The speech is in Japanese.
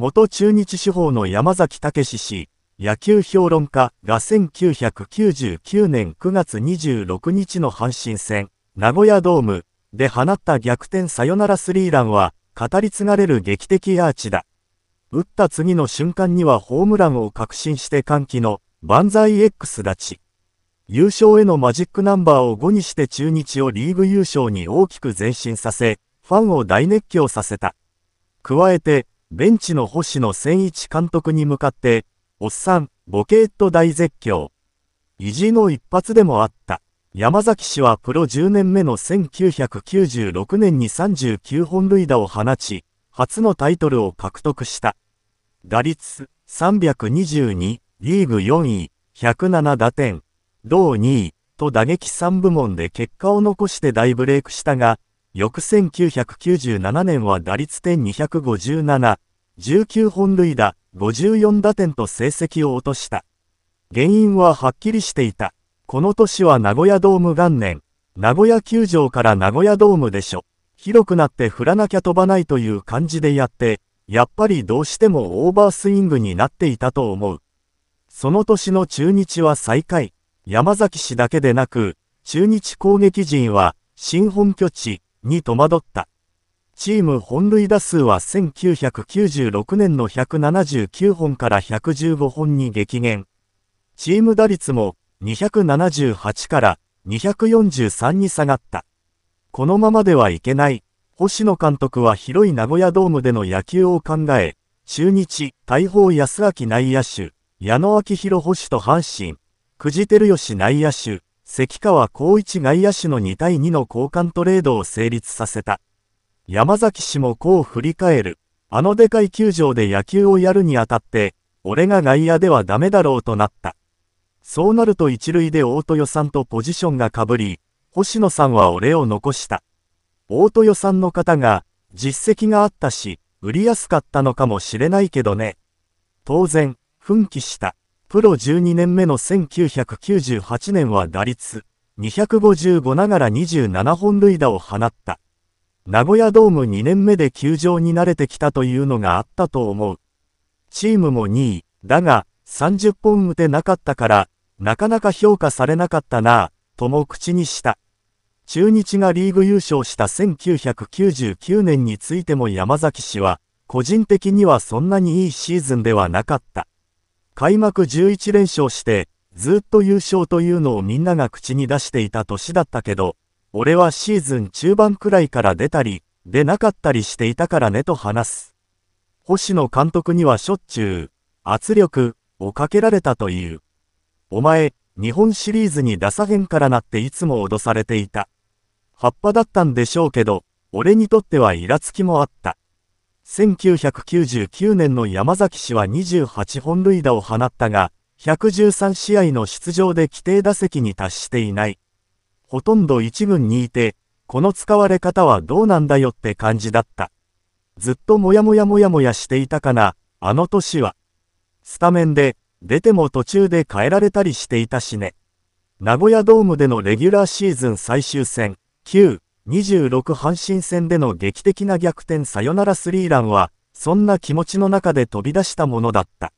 元中日司法の山崎武史氏、野球評論家が1999年9月26日の阪神戦、名古屋ドームで放った逆転サヨナラスリーランは、語り継がれる劇的アーチだ。打った次の瞬間にはホームランを確信して歓喜の万歳 X 立ち。優勝へのマジックナンバーを5にして中日をリーグ優勝に大きく前進させ、ファンを大熱狂させた。加えて、ベンチの星野千一監督に向かって、おっさん、ボケーっと大絶叫。意地の一発でもあった。山崎氏はプロ10年目の1996年に39本塁打を放ち、初のタイトルを獲得した。打率322、リーグ4位、107打点、同2位と打撃3部門で結果を残して大ブレイクしたが、翌1997年は打率点257、19本塁打、54打点と成績を落とした。原因ははっきりしていた。この年は名古屋ドーム元年。名古屋球場から名古屋ドームでしょ。広くなって振らなきゃ飛ばないという感じでやって、やっぱりどうしてもオーバースイングになっていたと思う。その年の中日は最下位。山崎氏だけでなく、中日攻撃陣は、新本拠地に戸惑った。チーム本塁打数は1996年の179本から115本に激減。チーム打率も278から243に下がった。このままではいけない。星野監督は広い名古屋ドームでの野球を考え、中日、大砲安明内野手、矢野明宏保守と阪神、久慈照義内野手、関川光一外野手の2対2の交換トレードを成立させた。山崎氏もこう振り返る。あのでかい球場で野球をやるにあたって、俺が外野ではダメだろうとなった。そうなると一塁で大豊さんとポジションが被り、星野さんは俺を残した。大豊さんの方が、実績があったし、売りやすかったのかもしれないけどね。当然、奮起した。プロ12年目の1998年は打率255ながら27本塁打を放った。名古屋ドーム2年目で球場に慣れてきたというのがあったと思う。チームも2位、だが、30本打てなかったから、なかなか評価されなかったなぁ、とも口にした。中日がリーグ優勝した1999年についても山崎氏は、個人的にはそんなにいいシーズンではなかった。開幕11連勝して、ずっと優勝というのをみんなが口に出していた年だったけど、俺はシーズン中盤くらいから出たり、出なかったりしていたからねと話す。星野監督にはしょっちゅう、圧力をかけられたという。お前、日本シリーズに出さへんからなっていつも脅されていた。葉っぱだったんでしょうけど、俺にとってはイラつきもあった。1999年の山崎氏は28本塁打を放ったが、113試合の出場で規定打席に達していない。ほとんど一軍にいて、この使われ方はどうなんだよって感じだった。ずっともやもやもやもやしていたかな、あの年は。スタメンで、出ても途中で変えられたりしていたしね。名古屋ドームでのレギュラーシーズン最終戦、9、26阪神戦での劇的な逆転サヨナラスリーランは、そんな気持ちの中で飛び出したものだった。